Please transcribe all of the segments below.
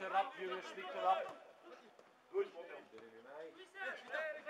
te rap, jongens, niet. Niet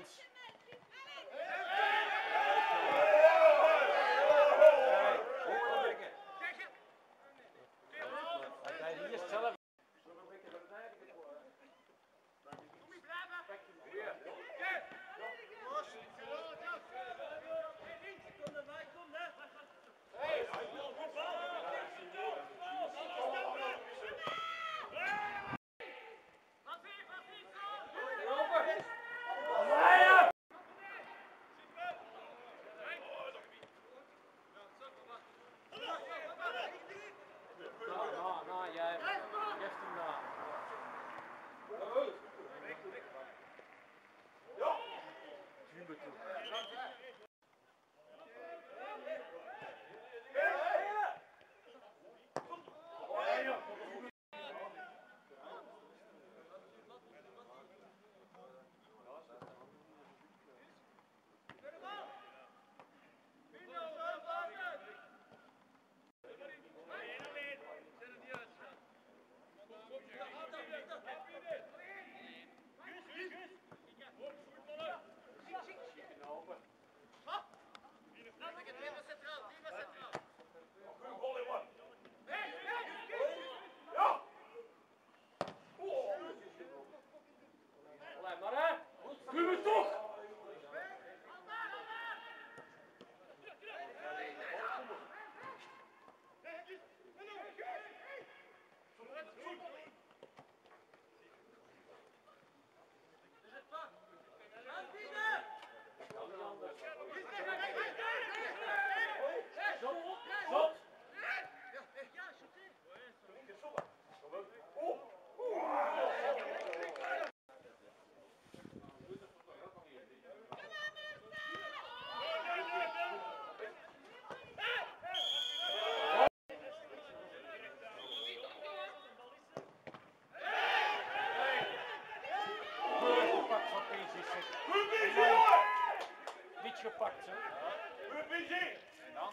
friends.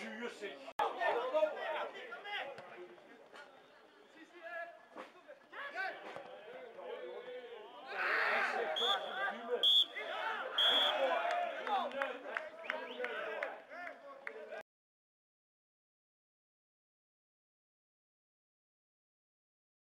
Dieu sait